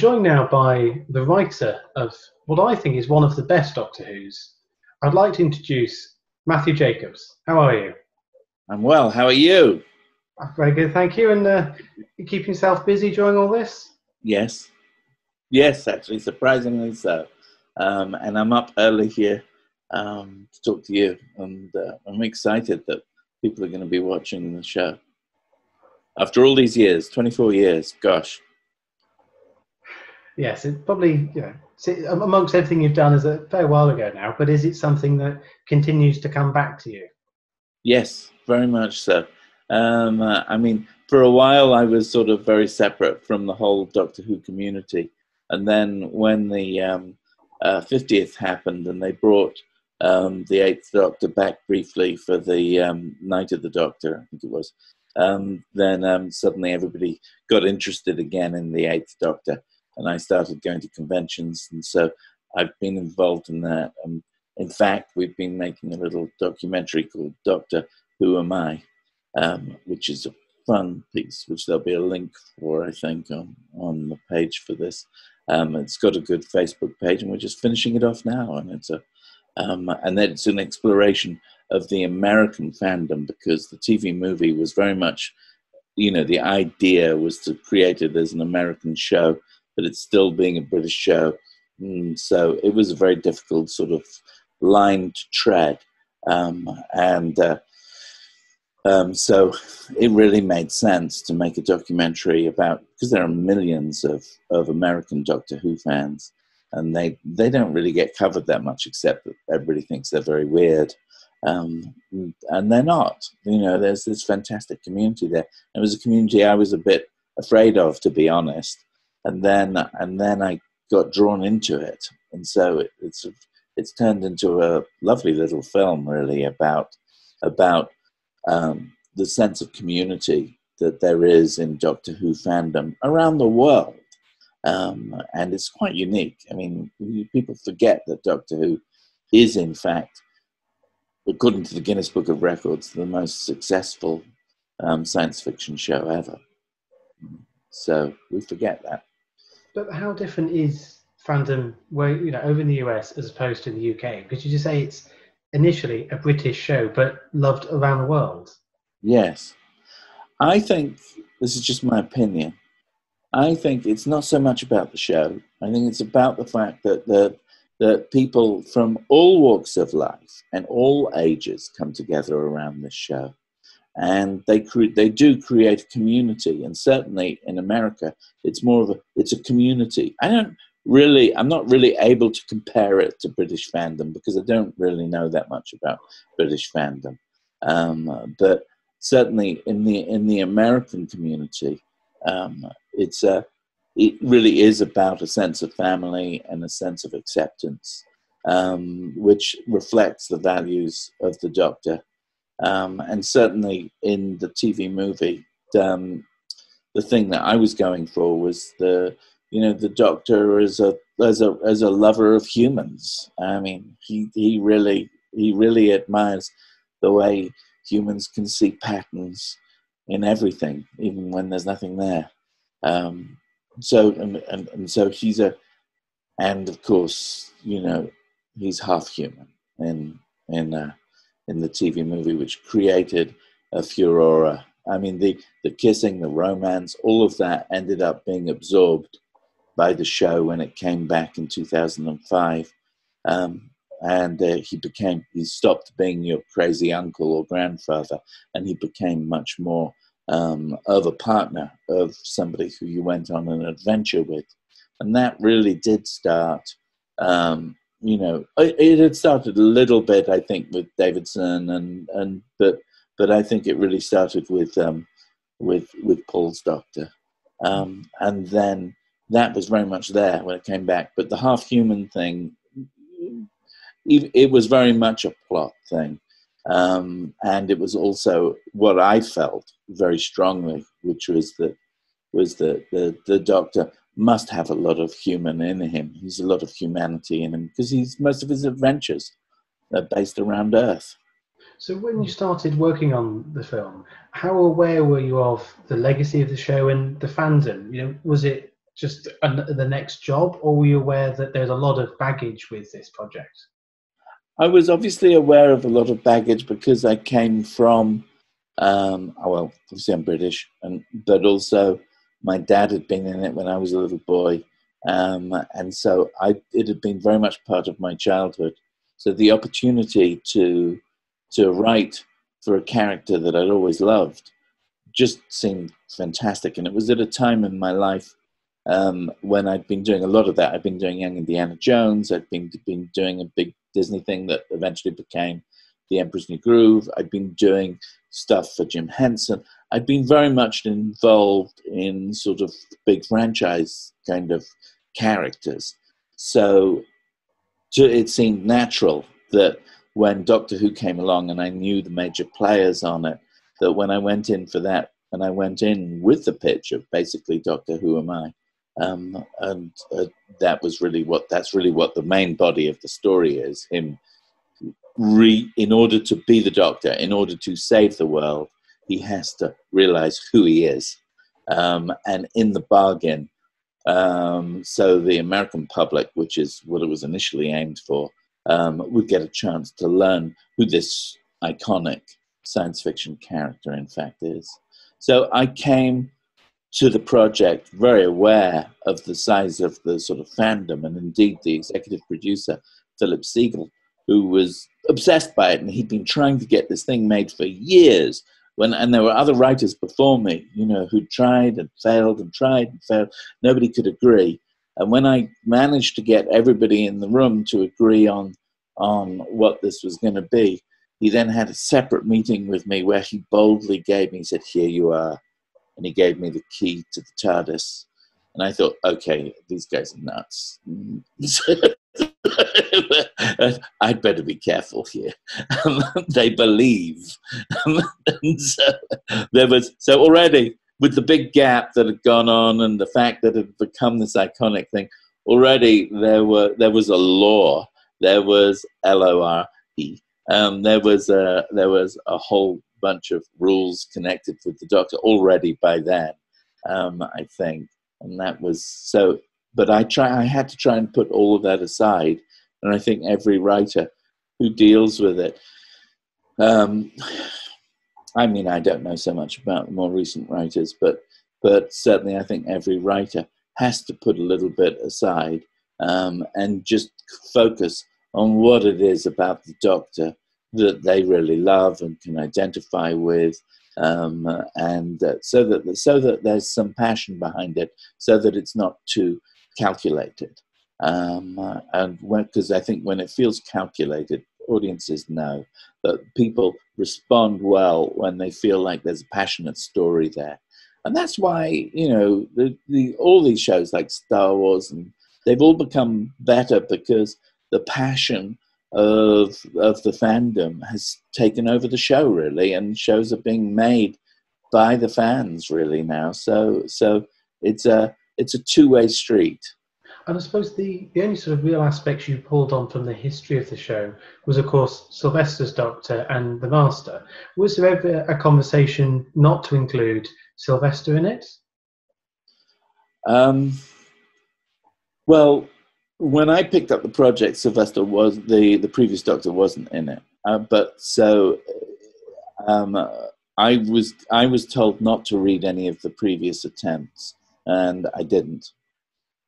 Joined now by the writer of what I think is one of the best Doctor Who's. I'd like to introduce Matthew Jacobs. How are you? I'm well. How are you? Very good, thank you. And uh, you keeping yourself busy during all this? Yes. Yes, actually, surprisingly so. Um, and I'm up early here um, to talk to you. And uh, I'm excited that people are going to be watching the show. After all these years, 24 years, gosh. Yes, it probably, you know, amongst everything you've done is a fair while ago now, but is it something that continues to come back to you? Yes, very much so. Um, uh, I mean, for a while I was sort of very separate from the whole Doctor Who community. And then when the um, uh, 50th happened and they brought um, the Eighth Doctor back briefly for the um, Night of the Doctor, I think it was, um, then um, suddenly everybody got interested again in the Eighth Doctor, and I started going to conventions, and so I've been involved in that. And in fact, we've been making a little documentary called Doctor Who Am I, um, which is a fun piece, which there'll be a link for, I think, on, on the page for this. Um, it's got a good Facebook page, and we're just finishing it off now, and it's a um, and it's an exploration of the American fandom because the TV movie was very much, you know, the idea was to create it as an American show, but it's still being a British show. And mm, so it was a very difficult sort of line to tread. Um, and uh, um, so it really made sense to make a documentary about, because there are millions of, of American Doctor Who fans and they they don't really get covered that much, except that everybody thinks they're very weird, um, and they're not. You know, there's this fantastic community there. It was a community I was a bit afraid of, to be honest, and then and then I got drawn into it, and so it, it's it's turned into a lovely little film, really about about um, the sense of community that there is in Doctor Who fandom around the world um, and it's quite unique. I mean, people forget that Doctor Who is, in fact, according to the Guinness Book of Records, the most successful um, science fiction show ever. So we forget that. But how different is fandom where you know over in the US as opposed to the UK? Because you just say it's initially a British show, but loved around the world. Yes, I think this is just my opinion. I think it's not so much about the show. I think it's about the fact that the that people from all walks of life and all ages come together around this show, and they cre- they do create a community. And certainly in America, it's more of a it's a community. I don't really I'm not really able to compare it to British fandom because I don't really know that much about British fandom. Um, but certainly in the in the American community. Um, it's a it really is about a sense of family and a sense of acceptance, um, which reflects the values of the Doctor. Um, and certainly in the TV movie, um, the thing that I was going for was the you know the Doctor as a as a as a lover of humans. I mean, he he really he really admires the way humans can see patterns in everything, even when there's nothing there. Um, so and, and and so he's a, and of course you know he's half human in in uh, in the TV movie, which created a furore. I mean the the kissing, the romance, all of that ended up being absorbed by the show when it came back in 2005. Um, and uh, he became he stopped being your crazy uncle or grandfather and he became much more um, of a partner, of somebody who you went on an adventure with. And that really did start, um, you know, it, it, had started a little bit, I think, with Davidson, and, and but, but I think it really started with, um, with, with Paul's doctor. Um, and then that was very much there when it came back. But the half human thing, it was very much a plot thing. Um, and it was also what I felt very strongly, which was that was that the, the doctor must have a lot of human in him. He's a lot of humanity in him because he's most of his adventures are based around Earth. So when you started working on the film, how aware were you of the legacy of the show and the fandom? You know, was it just an, the next job, or were you aware that there's a lot of baggage with this project? I was obviously aware of a lot of baggage because I came from, um, oh, well, obviously I'm British, and but also my dad had been in it when I was a little boy, um, and so I it had been very much part of my childhood. So the opportunity to to write for a character that I'd always loved just seemed fantastic, and it was at a time in my life um, when I'd been doing a lot of that. I'd been doing Young Indiana Jones. I'd been been doing a big Disney thing that eventually became The Emperor's New Groove. I'd been doing stuff for Jim Henson. I'd been very much involved in sort of big franchise kind of characters. So to, it seemed natural that when Doctor Who came along and I knew the major players on it, that when I went in for that, and I went in with the pitch of basically Doctor Who am I, um, and uh, that was really what that's really what the main body of the story is him. Re, in order to be the Doctor, in order to save the world, he has to realize who he is, um, and in the bargain, um, so the American public, which is what it was initially aimed for, um, would get a chance to learn who this iconic science fiction character, in fact, is. So I came to the project very aware of the size of the sort of fandom, and indeed the executive producer, Philip Segal, who was obsessed by it, and he'd been trying to get this thing made for years when and there were other writers before me, you know, who tried and failed and tried and failed. Nobody could agree. And when I managed to get everybody in the room to agree on on what this was going to be, he then had a separate meeting with me where he boldly gave me, he said, Here you are. And he gave me the key to the TARDIS. And I thought, okay, these guys are nuts. I'd better be careful here. they believe. and so there was so already with the big gap that had gone on and the fact that it had become this iconic thing, already there were there was a law. There was L O R E. Um, there was a there was a whole bunch of rules connected with the doctor already by then. Um, I think, and that was so but I try I had to try and put all of that aside, and I think every writer who deals with it. Um, I mean, I don't know so much about more recent writers, but but certainly I think every writer has to put a little bit aside um, and just focus on what it is about the Doctor that they really love and can identify with, um, and uh, so that so that there's some passion behind it, so that it's not too calculated. Um, and because I think when it feels calculated, audiences know that people respond well when they feel like there's a passionate story there. And that's why, you know, the, the, all these shows like Star Wars, and they've all become better because the passion of, of the fandom has taken over the show, really, and shows are being made by the fans, really, now. So, so it's a, it's a two-way street. And I suppose the, the only sort of real aspects you pulled on from the history of the show was, of course, Sylvester's Doctor and the Master. Was there ever a conversation not to include Sylvester in it? Um, well, when I picked up the project, Sylvester was the the previous Doctor wasn't in it, uh, but so um, I was I was told not to read any of the previous attempts and I didn't.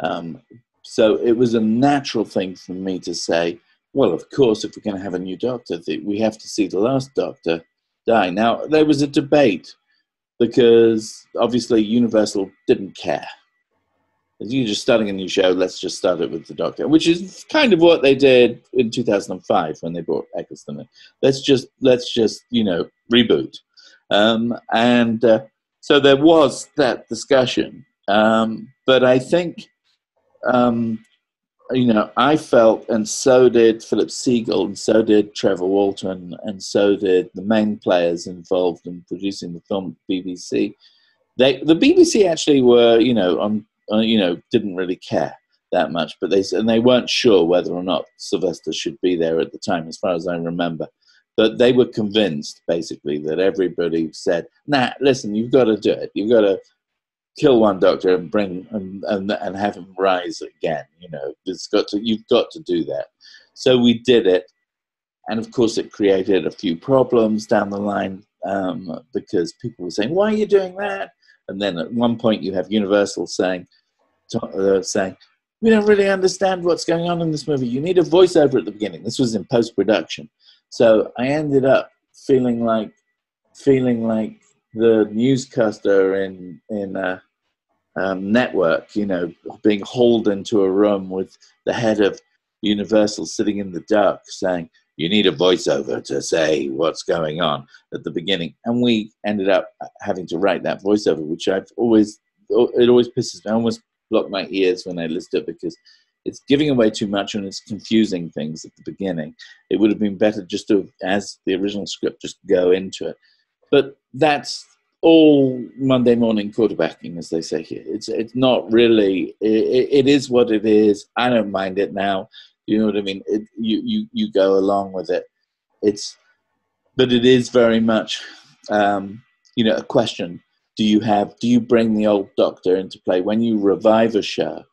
Um, so it was a natural thing for me to say, well, of course, if we're going to have a new doctor, we have to see the last doctor die. Now, there was a debate because obviously Universal didn't care. If you're just starting a new show, let's just start it with the Doctor, which is kind of what they did in 2005 when they brought Eccleston in. Let's just let's just you know reboot, um, and uh, so there was that discussion. Um, but I think, um, you know, I felt, and so did Philip Segal, and so did Trevor Walton, and so did the main players involved in producing the film, BBC. They, the BBC actually were, you know, on, uh, you know, didn't really care that much, but they and they weren't sure whether or not Sylvester should be there at the time, as far as I remember. But they were convinced, basically, that everybody said, "Nah, listen, you've got to do it. You've got to kill one doctor and bring and, and and have him rise again. You know, it's got to you've got to do that. So we did it, and of course it created a few problems down the line um, because people were saying, "Why are you doing that?" And then at one point you have Universal saying, uh, saying, "We don't really understand what's going on in this movie. You need a voiceover at the beginning." This was in post production, so I ended up feeling like feeling like the newscaster in in a um, network, you know, being hauled into a room with the head of Universal sitting in the dark saying, you need a voiceover to say what's going on at the beginning. And we ended up having to write that voiceover, which I've always, it always pisses me. I almost block my ears when I listen it because it's giving away too much and it's confusing things at the beginning. It would have been better just to, as the original script, just go into it. But that's all Monday morning quarterbacking, as they say here. It's it's not really. It, it is what it is. I don't mind it now. You know what I mean? It, you you you go along with it. It's, but it is very much, um, you know, a question. Do you have? Do you bring the old Doctor into play when you revive a show?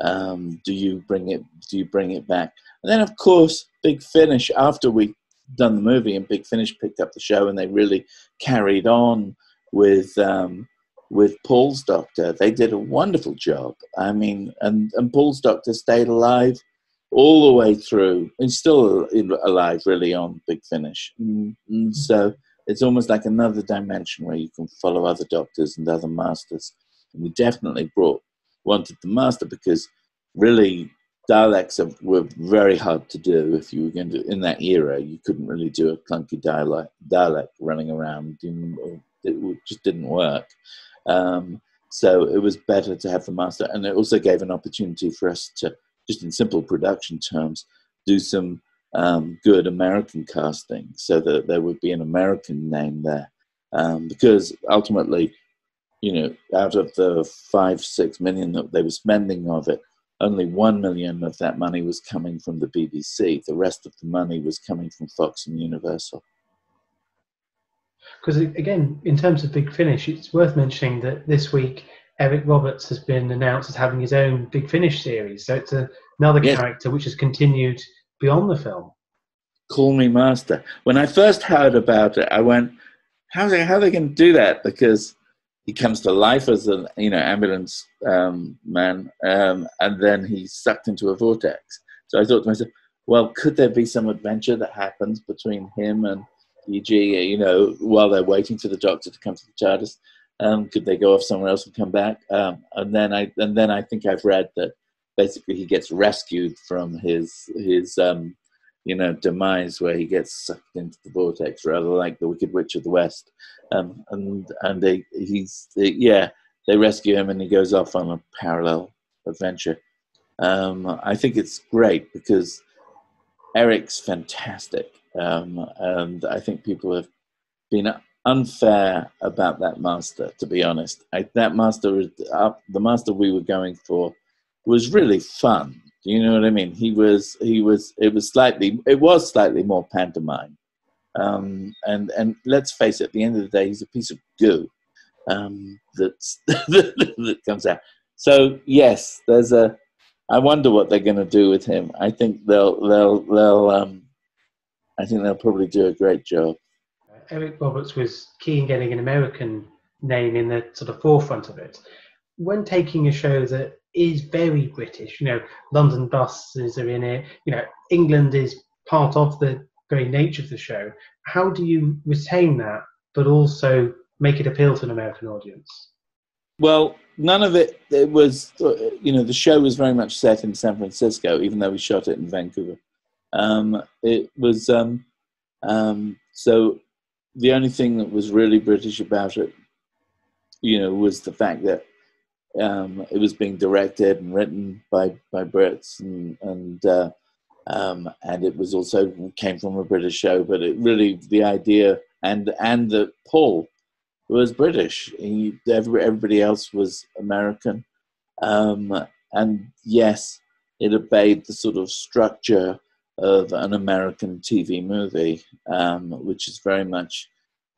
Um, do you bring it? Do you bring it back? And then, of course, Big Finish. After we done the movie and Big Finish picked up the show and they really carried on with um, with Paul's Doctor. They did a wonderful job. I mean, and and Paul's Doctor stayed alive all the way through. He's still alive, really, on Big Finish. And, and so it's almost like another dimension where you can follow other doctors and other masters. And we definitely brought wanted the master because really are, were very hard to do. If you were going to in that era, you couldn't really do a clunky Dalek, Dalek running around. It just didn't work. Um, so it was better to have the master, and it also gave an opportunity for us to, just in simple production terms, do some um, good American casting, so that there would be an American name there. Um, because ultimately, you know, out of the five, six million that they were spending of it, only one million of that money was coming from the BBC. The rest of the money was coming from Fox and Universal. Because again, in terms of Big Finish, it's worth mentioning that this week Eric Roberts has been announced as having his own Big Finish series. So it's a, another yes. character which has continued beyond the film. Call me master. When I first heard about it, I went, "How are they, how are they going to do that?" Because he comes to life as an you know ambulance um, man, um, and then he's sucked into a vortex. So I thought to myself, well, could there be some adventure that happens between him and EG? You know, while they're waiting for the doctor to come to the TARDIS, um, could they go off somewhere else and come back? Um, and then I and then I think I've read that basically he gets rescued from his his um, you know, demise where he gets sucked into the vortex, rather like the Wicked Witch of the West. Um, and and they, he's they, yeah, they rescue him and he goes off on a parallel adventure. Um, I think it's great because Eric's fantastic, um, and I think people have been unfair about that master. To be honest, I, that master, uh, the master we were going for, was really fun Do you know what I mean? He was he was it was slightly it was slightly more pantomime. Um, and and let's face it, at the end of the day, he's a piece of goo um, that comes out. So yes, there's a. I wonder what they're going to do with him. I think they'll they'll they'll. Um, I think they'll probably do a great job. Uh, Eric Roberts was key in getting an American name in the sort of forefront of it. When taking a show that is very British. You know, London buses are in it. You know, England is part of the very nature of the show. How do you retain that, but also make it appeal to an American audience? Well, none of it. It was, you know, the show was very much set in San Francisco, even though we shot it in Vancouver. Um, it was um, um, so. The only thing that was really British about it, you know, was the fact that um, it was being directed and written by by Brits, and and uh, um, and it was also came from a British show. But it really the idea and and that Paul was British. He, everybody else was American, um, and yes, it obeyed the sort of structure of an American TV movie, um, which is very much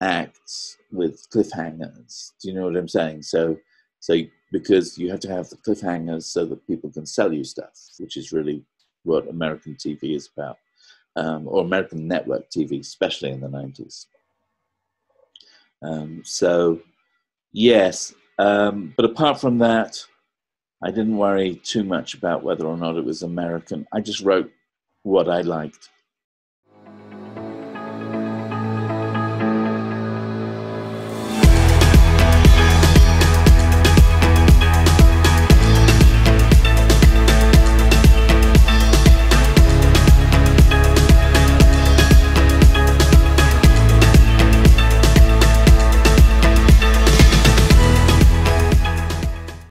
acts with cliffhangers. Do you know what I'm saying? So So because you have to have the cliffhangers so that people can sell you stuff, which is really what American TV is about, um, or American network TV, especially in the nineties. Um, so yes, um, but apart from that, I didn't worry too much about whether or not it was American. I just wrote what I liked.